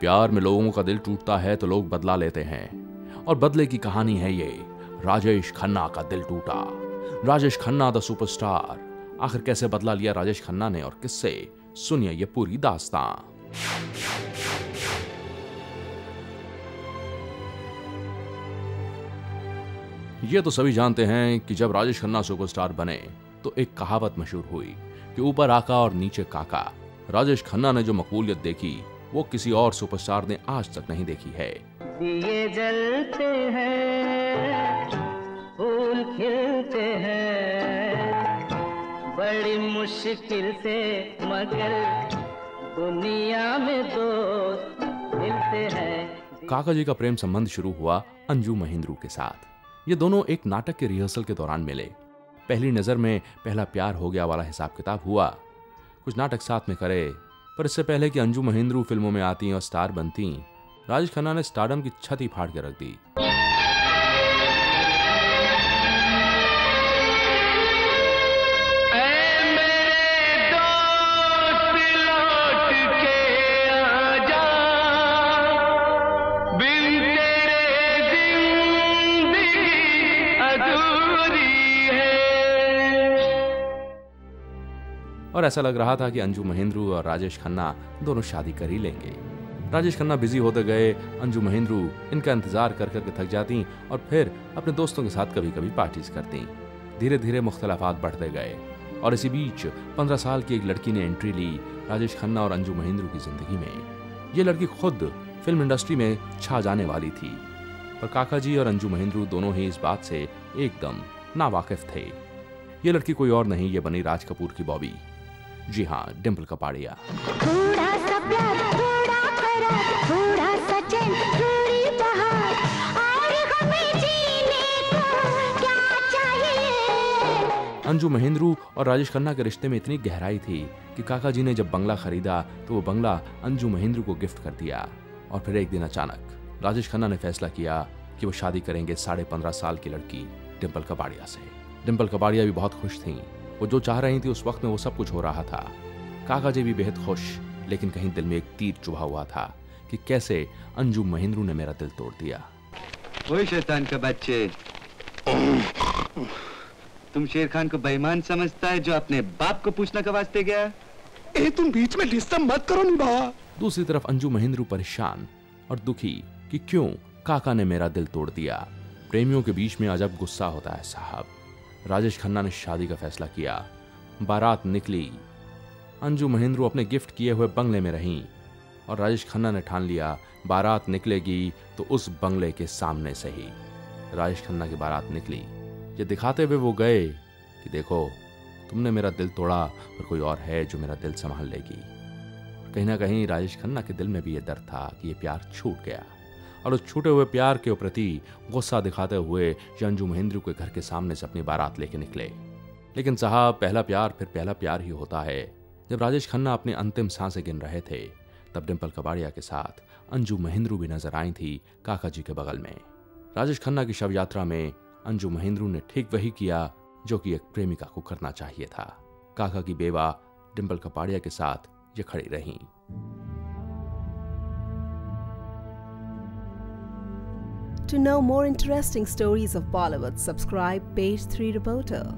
प्यार में लोगों का दिल टूटता है तो लोग बदला लेते हैं। और बदले की कहानी है ये, राजेश खन्ना का दिल टूटा। Rajesh Khanna the superstar. आखिर कैसे बदला लिया राजेश खन्ना ने और किससे? सुनिए ये पूरी दास्तां ये तो सभी जानते हैं कि जब राजेश खन्ना सुपरस्टार बने तो एक कहावत मशहूर हुई कि ऊपर आका और नीचे काका। राजेश खन्ना ने जो मकबूलियत देखी वो किसी और सुपरस्टार ने आज तक नहीं देखी है। दिए जलते हैं फूल खिलते हैं। बड़ी मुश्किल से मगर दुनिया में दोस्त मिलते हैं। काका जी का प्रेम संबंध शुरू हुआ अंजू महेंद्रू के साथ। ये दोनों एक नाटक के रिहर्सल के दौरान मिले। पहली नज़र में पहला प्यार हो गया वाला हिसाब किताब हुआ। कुछ नाटक साथ में करे पर इससे पहले कि अंजू महेंद्रू फ़िल्मों में आती और स्टार बनती राजेश खन्ना ने स्टारडम की छत ही फाड़ के रख दी। और ऐसा लग रहा था कि अंजू महेंद्रू और राजेश खन्ना दोनों शादी कर ही लेंगे। राजेश खन्ना बिज़ी होते गए, अंजू महेंद्रू इनका इंतज़ार कर करके थक जाती और फिर अपने दोस्तों के साथ कभी कभी पार्टीज़ करती। धीरे धीरे मुख्तलाफात बढ़ते गए और इसी बीच पंद्रह साल की एक लड़की ने एंट्री ली राजेश खन्ना और अंजू महेंद्रू की ज़िंदगी में। ये लड़की खुद फ़िल्म इंडस्ट्री में छा जाने वाली थी। पर काका जी और अंजू महेंद्रू दोनों ही इस बात से एकदम नावाकिफ थे। ये लड़की कोई और नहीं, ये बनी राज कपूर की बॉबी। जी हाँ डिम्पल कपाड़िया। थोड़ा सा प्यार थोड़ा करार थोड़ा सा चैन थोड़ी बहार। और हमें जीने को क्या चाहिए? अंजू महेंद्रू और राजेश खन्ना के रिश्ते में इतनी गहराई थी कि काका जी ने जब बंगला खरीदा तो वो बंगला अंजू महेंद्रू को गिफ्ट कर दिया। और फिर एक दिन अचानक राजेश खन्ना ने फैसला किया कि वो शादी करेंगे साढ़े पंद्रह साल की लड़की डिम्पल कपाड़िया से। डिम्पल कपाड़िया भी बहुत खुश थीं। वो जो चाह रही थी उस वक्त में वो सब कुछ हो रहा था। काका जी भी बेहद खुश लेकिन कहीं दिल में एक तीर चुभा हुआ था कि कैसे अंजू महेंद्रू ने मेरा दिल तोड़ दिया। शैतान का बच्चे। तुम शेर खान को बेईमान समझता है जो अपने बाप को पूछने का वास्ते गया? ए तुम बीच में डिस्टर्ब मत करो निभा। दूसरी तरफ़ अंजू महेंद्रू परेशान और दुखी कि क्यों काका ने मेरा दिल तोड़ दिया। प्रेमियों के बीच में अजब गुस्सा होता है साहब। राजेश खन्ना ने शादी का फैसला किया। बारात निकली। अंजू महेंद्रू अपने गिफ्ट किए हुए बंगले में रहीं और राजेश खन्ना ने ठान लिया, बारात निकलेगी तो उस बंगले के सामने से ही राजेश खन्ना की बारात निकली। ये दिखाते हुए वो गए कि देखो, तुमने मेरा दिल तोड़ा पर कोई और है जो मेरा दिल संभाल लेगी। कहीं ना कहीं राजेश खन्ना के दिल में भी ये डर था कि ये प्यार छूट गया। और उस छूटे हुए प्यार के प्रति गुस्सा दिखाते हुए अंजू महेंद्रू के घर के सामने से अपनी बारात लेके निकले। लेकिन साहब, पहला प्यार फिर पहला प्यार ही होता है। जब राजेश खन्ना अपनी अंतिम साँसें गिन रहे थे, तब डिम्पल कबाड़िया के साथ अंजू महेंद्रू भी नज़र आई थी काका जी के बगल में। राजेश खन्ना की शव यात्रा में अंजू महेंद्रू ने ठीक वही किया जो कि एक प्रेमिका को करना चाहिए था। काका की बेवा डिम्पल कपाड़िया के साथ ये खड़ी रहीं। To know more interesting stories of Bollywood, subscribe Page 3 Reporter.